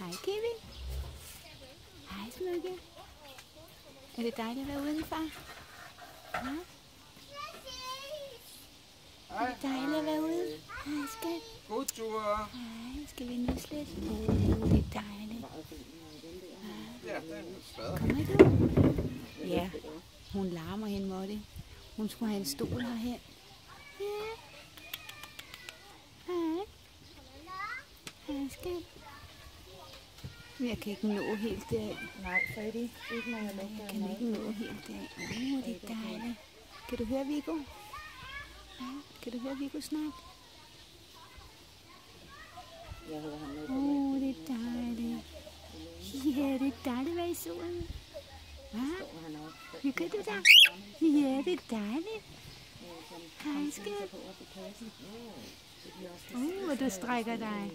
Hej Kevin. Hej Smukke. Er det dejligt at være udenfor? Ja? Er det dejligt at være ude? Hej skat. God tur. Hej, skal vi nusle lidt? Det er dejligt. Ja, er. Kommer du? Ja, hun larmer hende, Motti. Hun skulle have en stol herhen. Ja. Hej. Hej, skat. Jeg kan ikke nå helt derind. Nej, Freddy, ikke når jeg Jeg lukker kan ikke nå helt derind. Uh, det er dejligt. Kan du høre Viggo? Ja, kan du høre Viggo snakke? Jeg hører ham med. Uh, det er dejligt. Ja, det er dejligt at være i solen. Hvad? Er Hygger du dig? Ja, det er dejligt. Hej, skat. Uh, hvor du strækker dig.